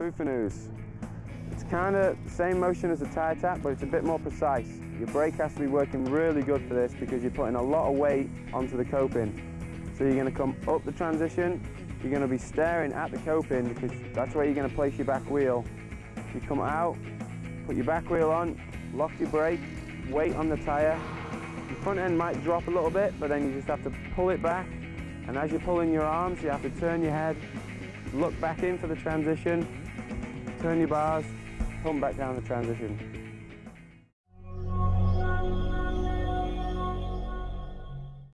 Fufanus. It's kind of the same motion as a tire tap, but it's a bit more precise. Your brake has to be working really good for this because you're putting a lot of weight onto the coping. So you're going to come up the transition, you're going to be staring at the coping because that's where you're going to place your back wheel. You come out, put your back wheel on, lock your brake, weight on the tire. Your front end might drop a little bit, but then you just have to pull it back. And as you're pulling your arms, you have to turn your head, look back in for the transition, turn your bars, come back down the transition.